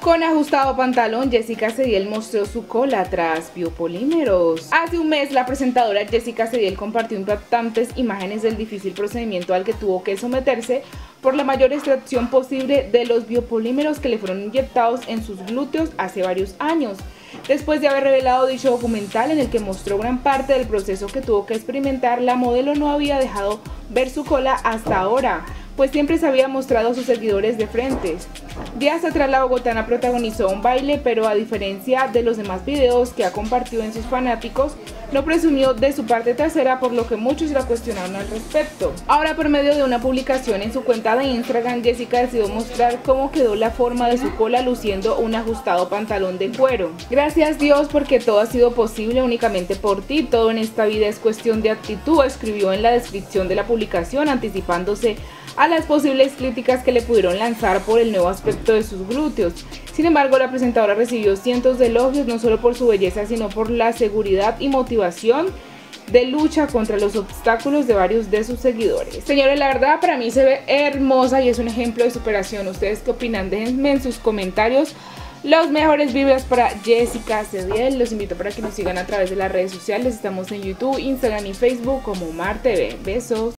Con ajustado pantalón, Jessica Cediel mostró su cola tras biopolímeros. Hace un mes, la presentadora Jessica Cediel compartió impactantes imágenes del difícil procedimiento al que tuvo que someterse por la mayor extracción posible de los biopolímeros que le fueron inyectados en sus glúteos hace varios años. Después de haber revelado dicho documental en el que mostró gran parte del proceso que tuvo que experimentar, la modelo no había dejado ver su cola hasta ahora pues siempre se había mostrado a sus seguidores de frente. Días atrás la bogotana protagonizó un baile, pero a diferencia de los demás videos que ha compartido en sus fanáticos, no presumió de su parte trasera por lo que muchos la cuestionaron al respecto. Ahora por medio de una publicación en su cuenta de Instagram, Jessica decidió mostrar cómo quedó la forma de su cola luciendo un ajustado pantalón de cuero. Gracias Dios porque todo ha sido posible únicamente por ti, todo en esta vida es cuestión de actitud, escribió en la descripción de la publicación anticipándose a las posibles críticas que le pudieron lanzar por el nuevo aspecto de sus glúteos. Sin embargo, la presentadora recibió cientos de elogios no solo por su belleza, sino por la seguridad y motivación de lucha contra los obstáculos de varios de sus seguidores. Señores, la verdad para mí se ve hermosa y es un ejemplo de superación. ¿Ustedes qué opinan? Déjenme en sus comentarios los mejores vibras para Jessica Cediel. Los invito para que nos sigan a través de las redes sociales. Estamos en YouTube, Instagram y Facebook como Mar TV. Besos.